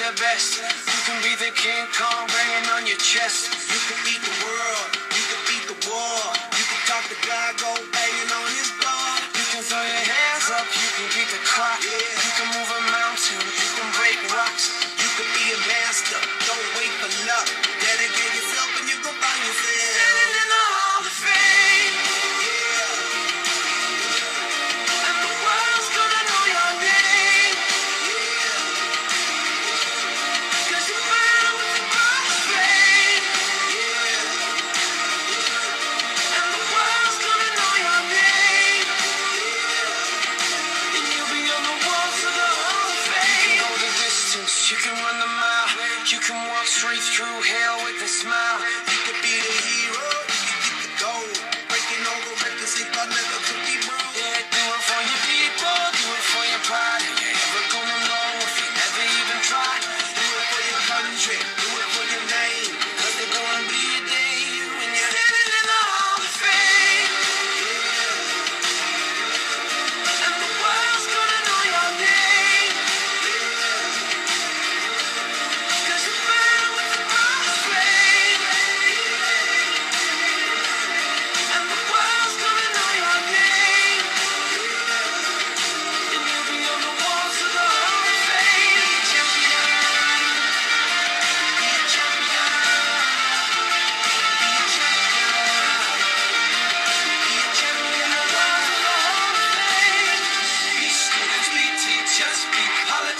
the best. You can be the King Kong banging on your chest. You can beat the world, you can beat the war. You can talk to God, go banging on his door. You can throw your hands up, you can beat the clock. You can move a you can run the mile. You can walk straight through hell with a smile. You can be the hero, you get the gold. Breaking all the records if I never could be broke. Yeah, do it for your people, do it for your pride. You ain't ever gonna know if you never even try. Do it for your country,